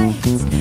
lights.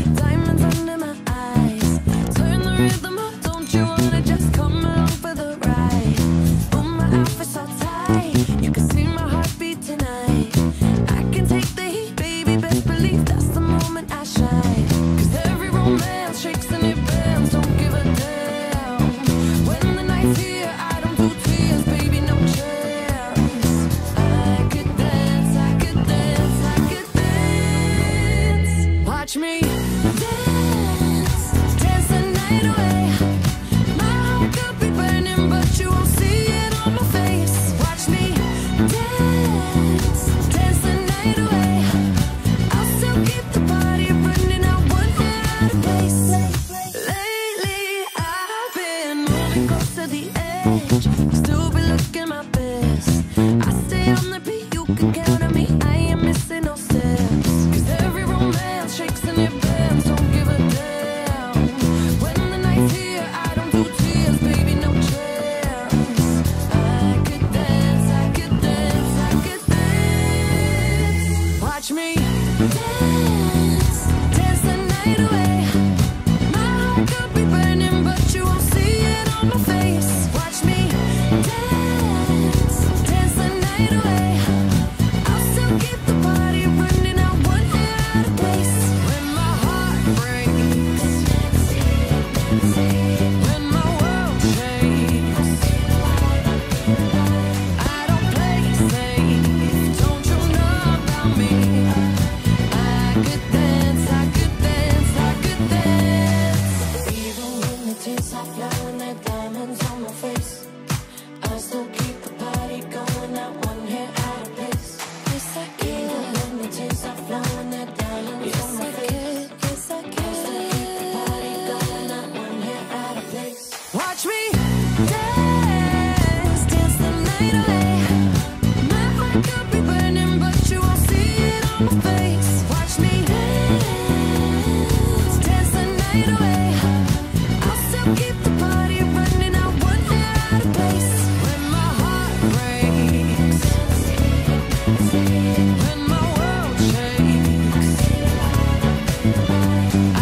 Still be looking dance. I could dance, I could dance. Even when the my face, I still keep the Thank you.